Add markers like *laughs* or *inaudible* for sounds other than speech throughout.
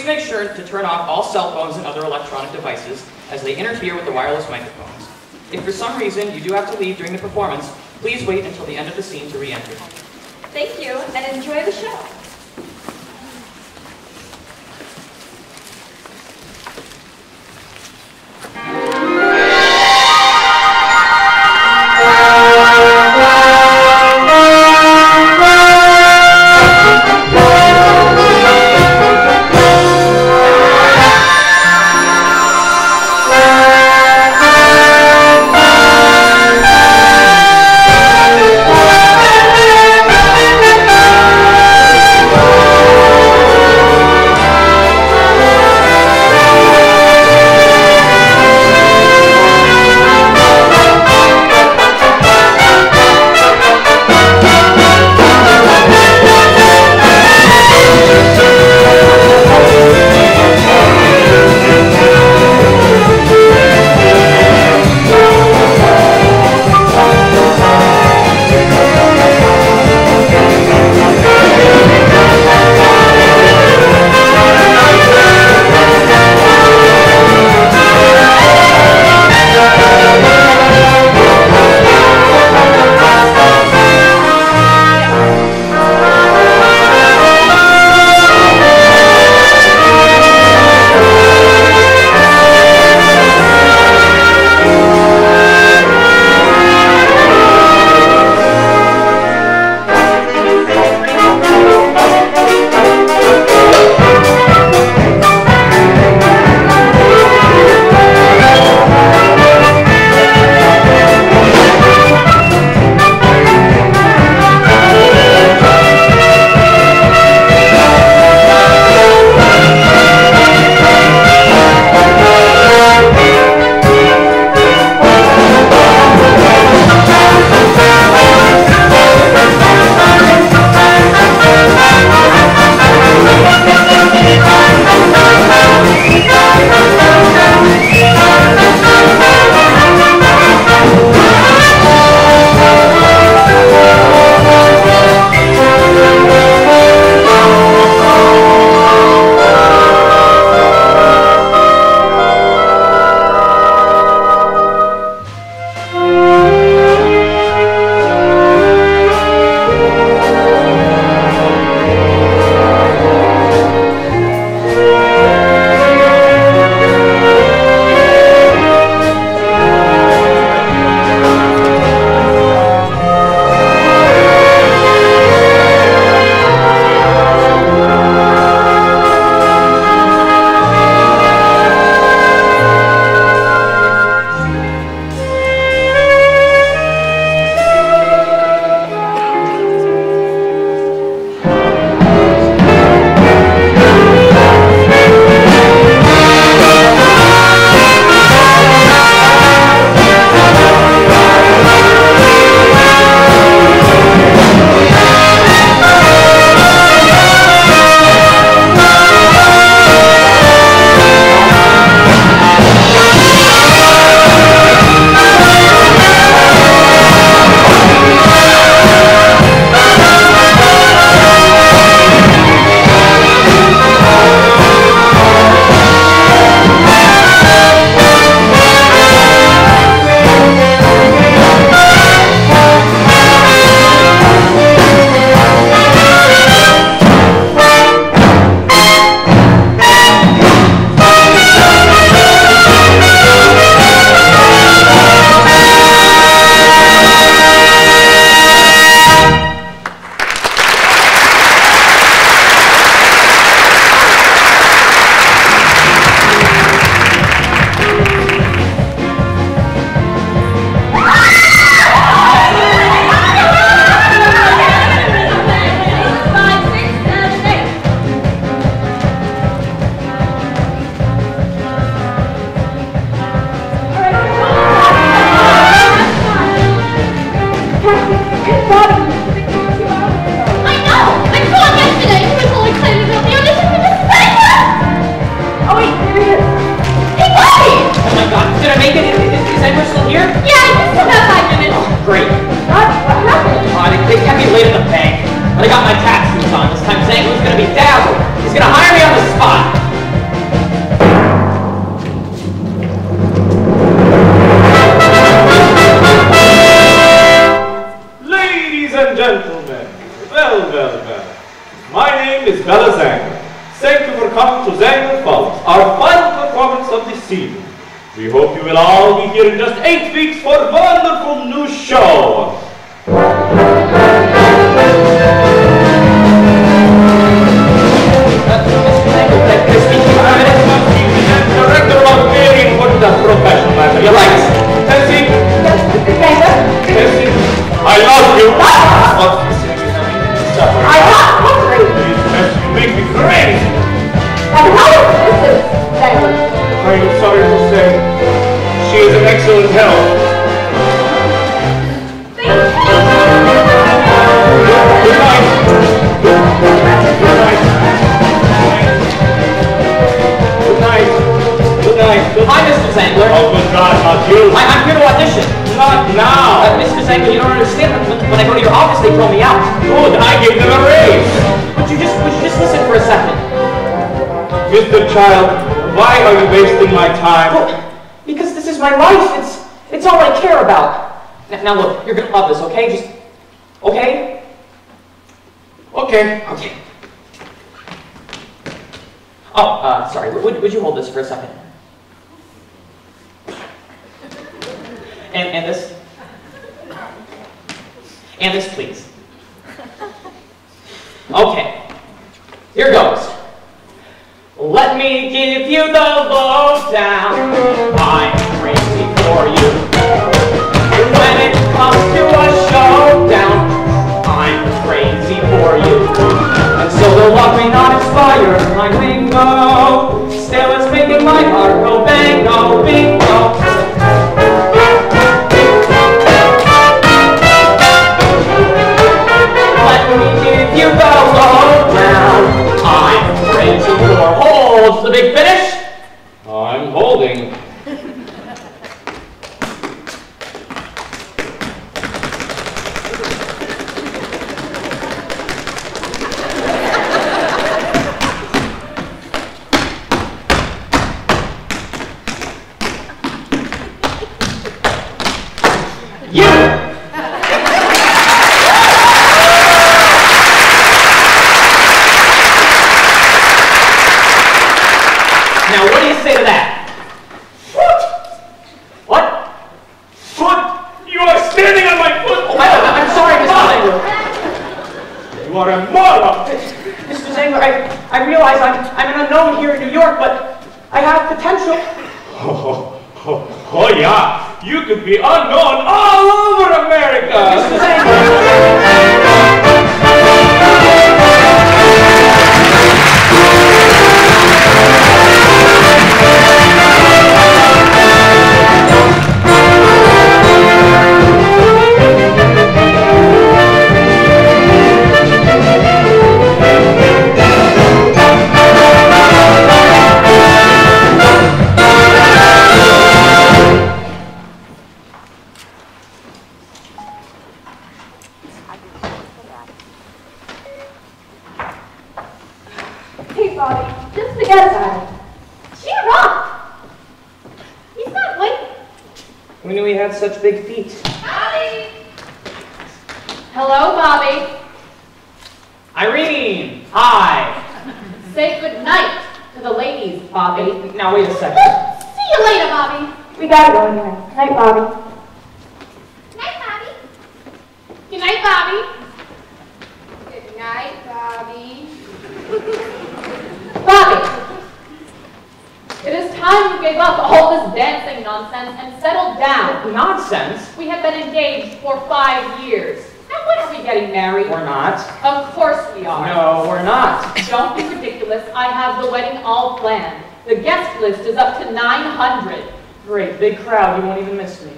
Please make sure to turn off all cell phones and other electronic devices as they interfere with the wireless microphones. If for some reason you do have to leave during the performance, please wait until the end of the scene to re-enter. Thank you, and enjoy the show. My life. It's, it's all I care about. Now, now look, you're gonna love this, okay? Just, okay? Okay. Okay. Oh, uh, sorry. Would, would you hold this for a second? And, and this? And this, please. Okay. Here goes. Let me give you the lowdown. Crazy for you. When it comes to a showdown, I'm crazy for you. And so the love may not inspire my lingo. Still, it's making my heart go bango, bingo. Let night, Bobby. Good night, Bobby. Bobby, it is time you gave up all this dancing nonsense and settled down. Nonsense. We have been engaged for five years. Now when are we getting married? We're not. Of course we are. No, we're not. Don't be ridiculous. I have the wedding all planned. The guest list is up to 900. Great, big crowd. You won't even miss me.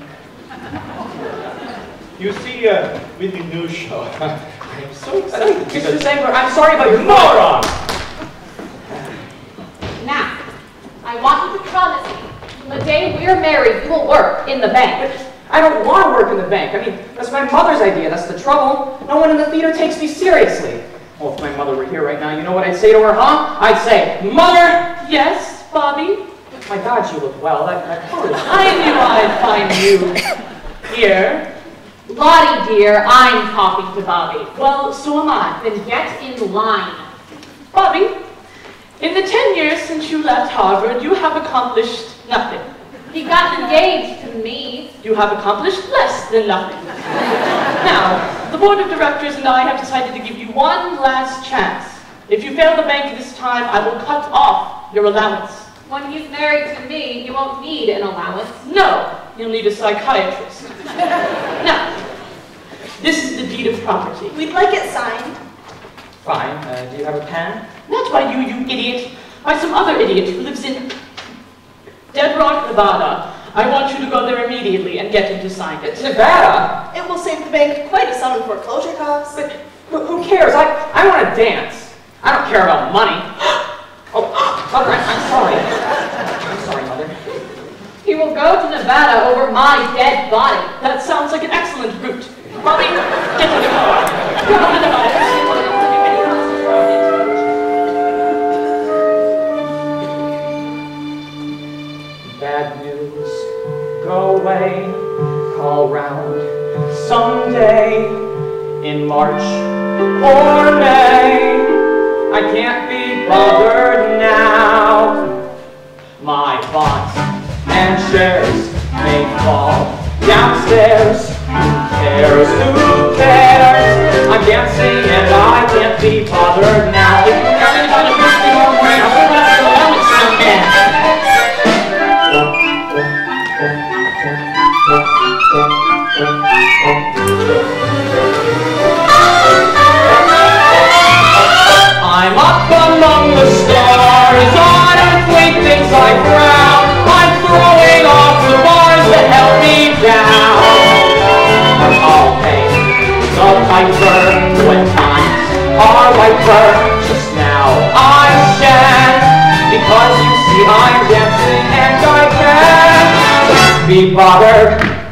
You see, uh, with the new show, *laughs* I'm so excited Mr. because... Zangler, I'm sorry about your Moron! Now, I want you to promise me, from the day we're married, you will work in the bank. I don't want to work in the bank. I mean, that's my mother's idea. That's the trouble. No one in the theater takes me seriously. Well, if my mother were here right now, you know what I'd say to her, huh? I'd say, Mother! Yes, Bobby? My God, you look well. That, that color is... I knew I'd find you here. Lottie, dear, I'm talking to Bobby. Well, so am I. Then get in line. Bobby, in the ten years since you left Harvard, you have accomplished nothing. You got engaged to me. You have accomplished less than nothing. *laughs* now, the board of directors and I have decided to give you one last chance. If you fail the bank this time, I will cut off your allowance. When he's married to me, he won't need an allowance. No, you'll need a psychiatrist. *laughs* now, this is the deed of property. We'd like it signed. Fine. Uh, do you have a pen? Not by you, you idiot. By some other idiot who lives in Deadrock, Nevada. I want you to go there immediately and get him to sign it. Nevada? It will save the bank quite a sum in foreclosure costs. But who cares? I, I want to dance. I don't care about money. *gasps* Oh, Mother, I'm, I'm sorry. I'm sorry, Mother. He will go to Nevada over my dead body. That sounds like an excellent route. Bobby, get to the car. Go be bothered now. I'm up among the stars on earthly things I frown. I'm throwing off the bars that held me down. I'll pay the piper are riper. Just now I shan't because you see I'm dancing and I can't be bothered.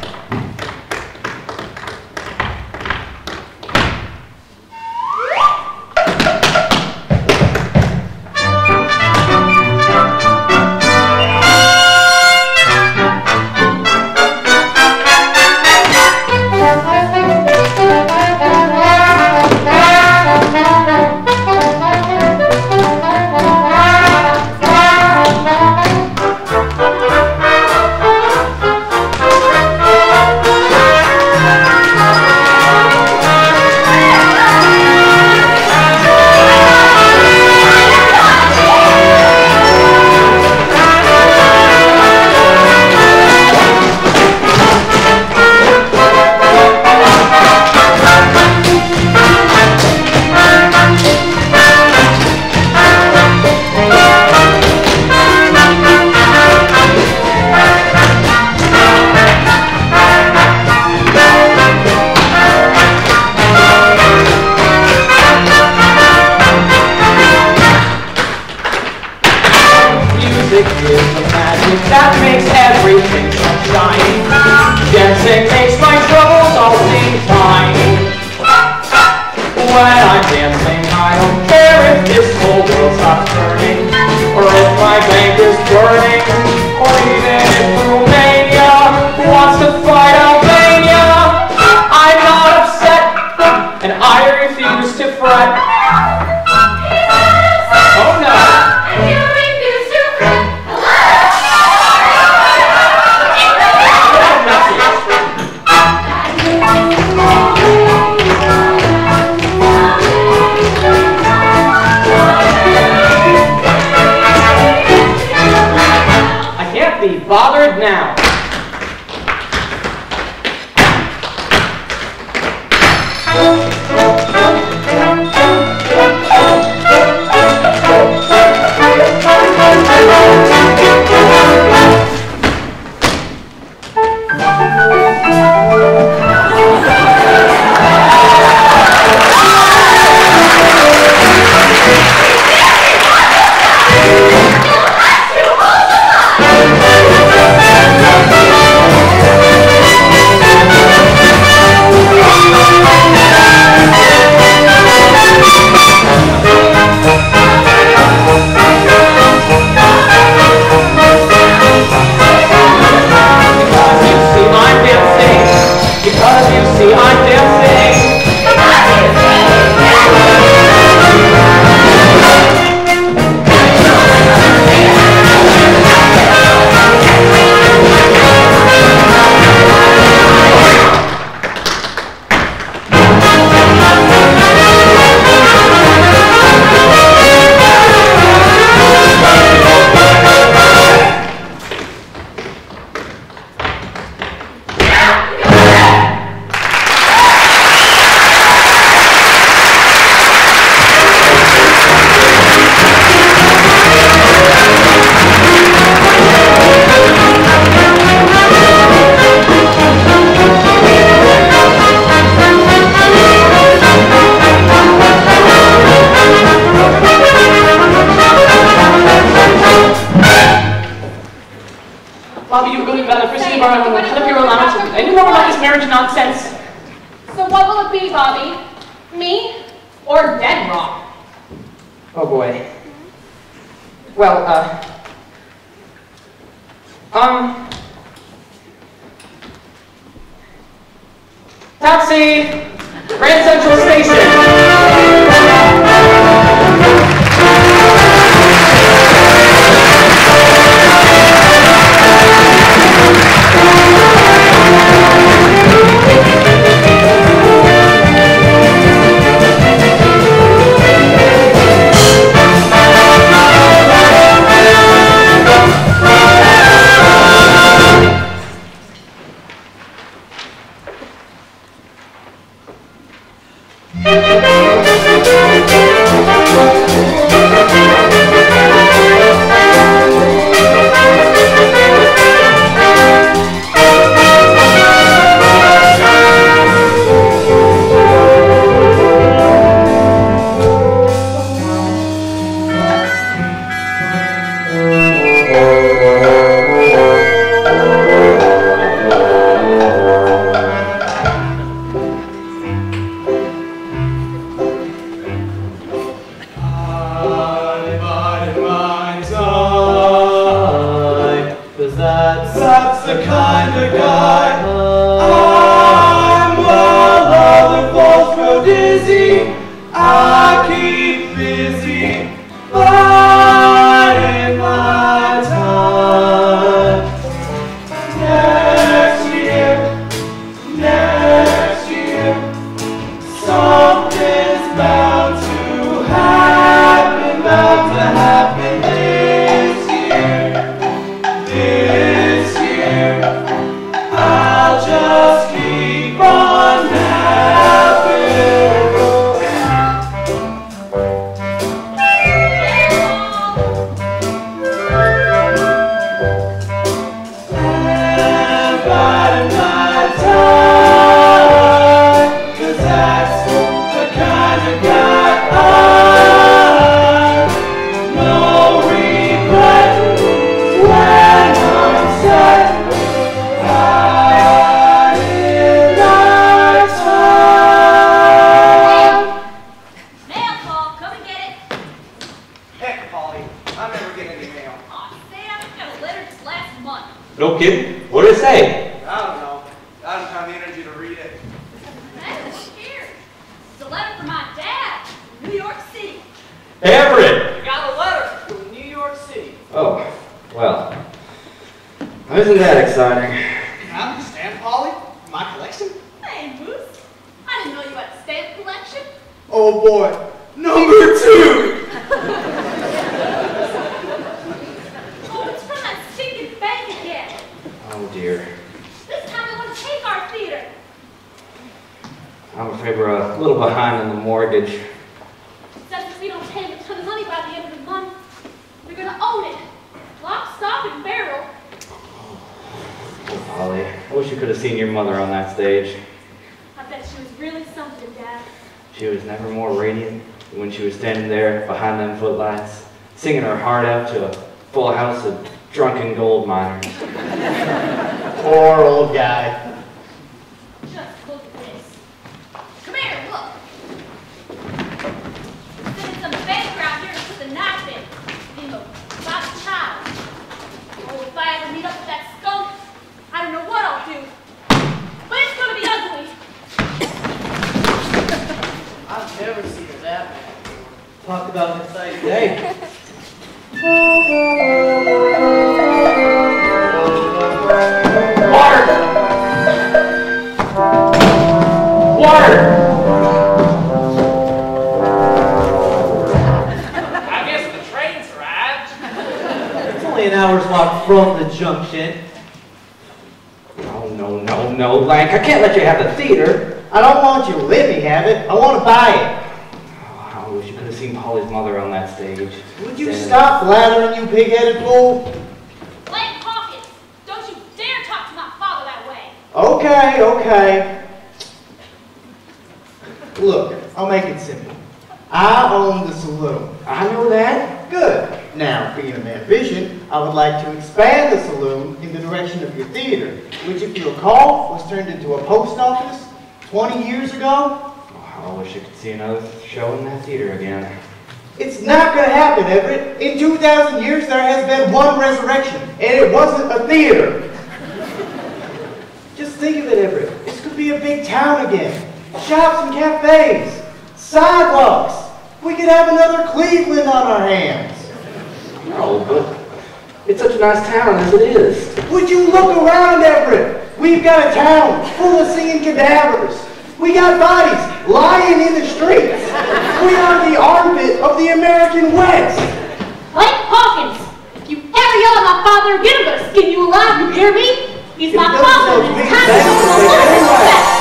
What will it be, Bobby? Me or Deadrock? Oh boy. Well, uh. Um. Taxi! Grand Central Station! That's, that's the kind of guy I'm while other folks grow dizzy. I keep busy Everett! I got a letter from New York City. Oh, well. Isn't that exciting? Can I understand, Polly? My collection? Hey, Moose. I didn't know you had a stamp collection. Oh boy, number two! Oh, it's from that stinking bank again. Oh dear. This time they want to take our theater. I'm afraid we're a little behind on the mortgage. Says if we don't pay them a ton of money by the end of the month, they're gonna own it. Lock, stock, and barrel. Oh, Polly, I wish you could have seen your mother on that stage. I bet she was really something, Dad. She was never more radiant than when she was standing there behind them footlights, singing her heart out to a full house of drunken gold miners. *laughs* Poor old guy. Water! I guess the train's arrived. It's only an hour's walk from the junction. No, no, no, no, Lank, I can't let you have the theater. I don't want you to let me have it. I want to buy it. Oh, I wish you could have seen Polly's mother on that stage. Would you Standing- stop blathering, you pig-headed fool? Lank Hawkins, don't you dare talk to my father that way. Okay, okay. Look, I'll make it simple. I own the saloon. I know that. Good. Now, being a man of vision, I would like to expand the saloon in the direction of your theater, which, if you recall, was turned into a post office 20 years ago. Oh, I wish I could see another show in that theater again. It's not going to happen, Everett. In 2,000 years, there has been one resurrection, and it wasn't a theater. Just think of it, Everett. This could be a big town again. Shops and cafes, sidewalks. We could have another Cleveland on our hands. No, but it's such a nice town as it is. Would you look around, Everett? We've got a town full of singing cadavers. We got bodies lying in the streets. We are the armpit of the American West. Lank Hawkins, if you ever yell at my father again, I'm gonna skin you alive, you hear me? He's my father, and it's time to that's show him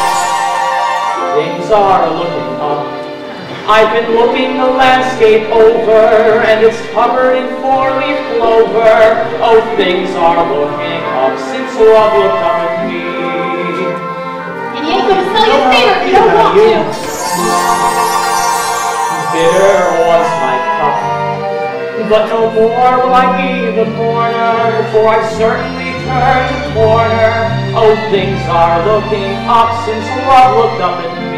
a what they little say. respect. Things are looking up. I've been looking the landscape over, and it's covered in four-leaf clover. Oh, things are looking up since love looked up at me. And you ain't gonna sell your if you don't want to. Bitter was my cup, but no more will I be the mourner, for I certainly turned the corner. Oh, things are looking up since love looked up at